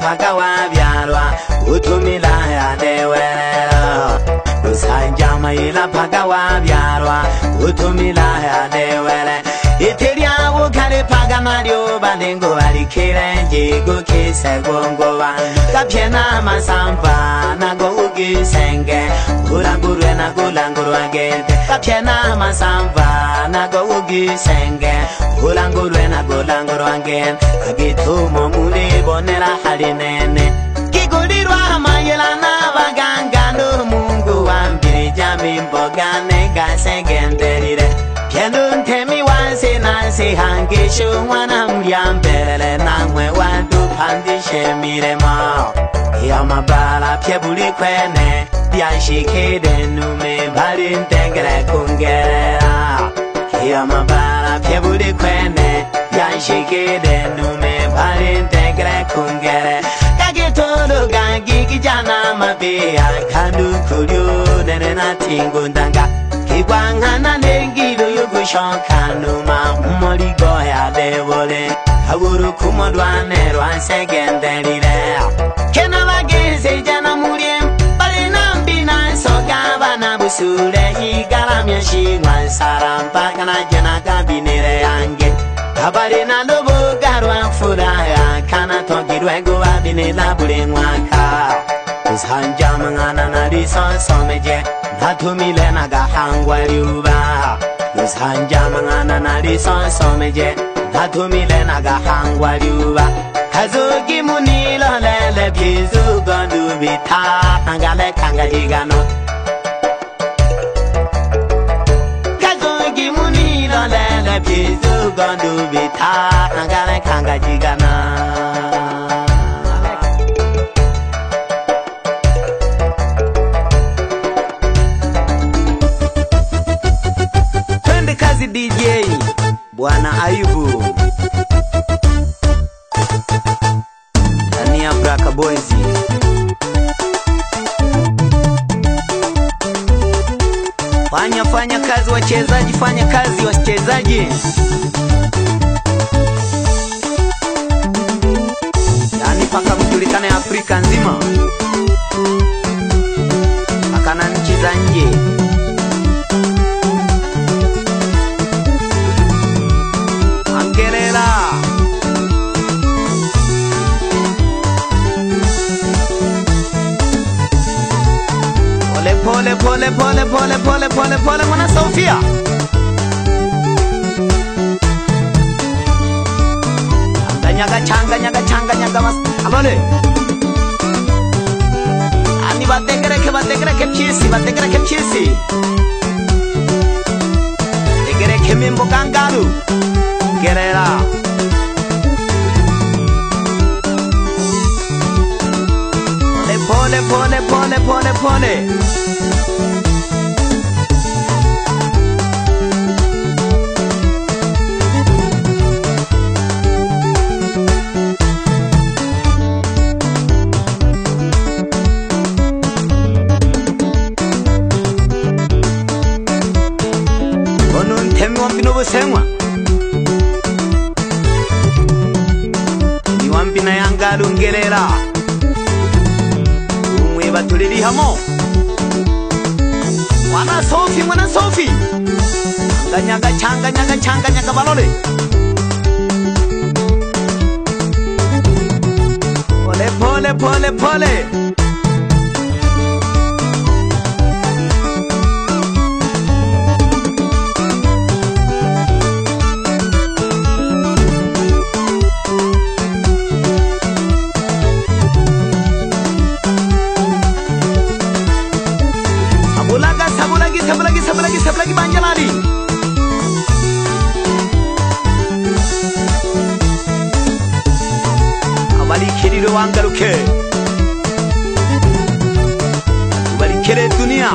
paka wavyalwa utumilayanewe usanjama ila paka wavyalwa utumilayanewele itilyavukali paka malyuba ninguva likilenji gukise gunguva kapyena masamba nago ugisenge gulangulwe na gulangulwa gete kapyena masamba nagowugi senge gulangulwena gulangulwangen agituma muli bonela halinene kigulilwa mayela na baganga numungu wambili jamimbogane gasegendelile pyendu ntemi wansi nasihangishu mwana mulya mbele namwe wadupandishe milemo yamabala pye buli kwene byashikide nume mbali ntegele kungelela Yo ma bara pye budi kwene Yan shiki de nume bari tegre kungere Kaki todo gangi ki jana ma biya Kandu kuryo nere na tingu ndanga Ki kwanga na nengi do yugu shonka Numa umori goya de wole Kaburu kumodwa nero anse gendelire Kena wa geze jana muriem Bari nambi na soka wana busule hiki mien shi ngwan sarampa kana jena ka binere ange habari na ndobo garwa fula ya kana to gidwe go abine la bure ngwaka is hanja mangana na di son son meje na thumi le na ga hangwa ruba is hanja mangana na di son son meje na thumi le na ga hangwa ruba kazo gi munilo le le bizu gondu bitha angale kangali gano lugondo bita angane kanga jigana kazi DJ Bwana Ayubu Tania Braka Boys Fanya fanya kazi wachezaji, fanya kazi wachezaji. Yani paka mjulikane Afrika nzima. pole pole pole pole pole pole mwana Sofia. Nyaga changa nyaga changa nyaga mas. Abale. Ani batengere ke batengere ke chisi batengere ke chisi. Tengere ke mimbo kangaru. Kerera. Pole pole pole pole pole pole. bosengwa niwampina yanga lungelela umwe batuleli hamo mwana sofi mwana sofi nganyaga changanyaga changanyaga balole pole pole pole pole, pole. लगा सब लगी सब लगी सब लगी सब लगी बांझ लारी हमारी खेरी रोवान रुखे हमारी खेरे दुनिया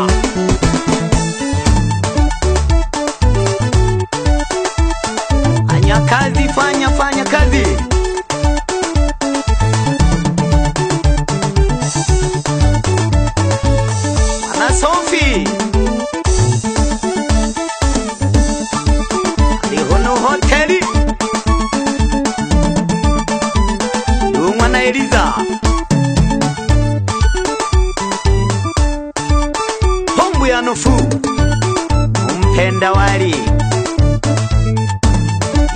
mbali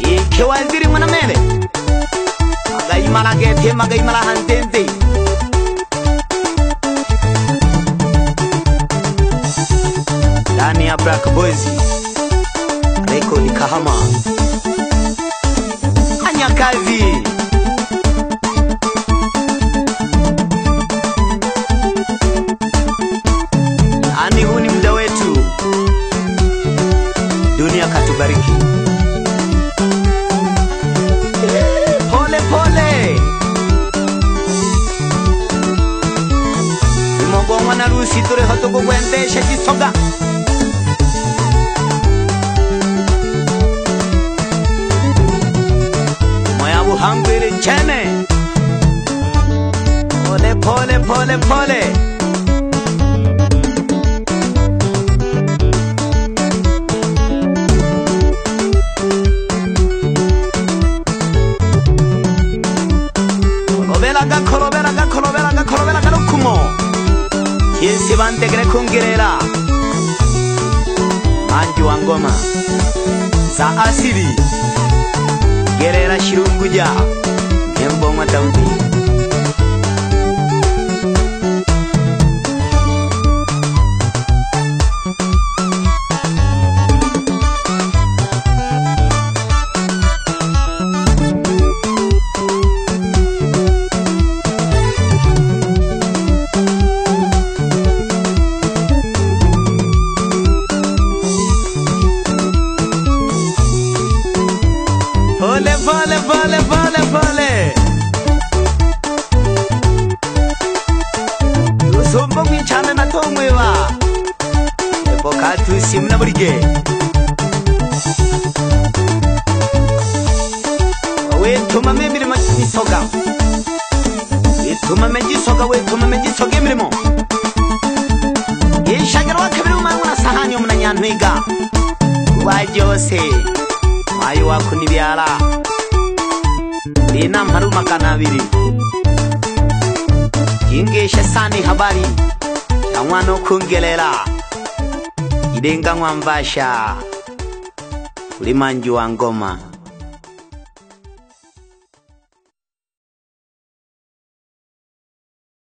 ikewaziri mwana mene magayimala gete magayimala hanzenze ndani ya black boys rekodi kahama 시도를 헛도고 웬데 쉐지 성가 뭐야 우한글을 채네 폴레 폴레 폴레 폴레 Roberta Coro yensibante kere khunkelela anti wa ngoma za asili kelela shilunguja ngembongwa taunti mumweva epokatusi muna murike wetuma memirimo misoka ituma menjisoka wetuma menjisoka emirimo ngishagira wakabiri umangu nasahani omuna nyantwiga wajose mayo waku nibyala inamparumakana abiri kingeshe sani habari mwana okhungelela ilinga mwamvasha kuli manji wa ngoma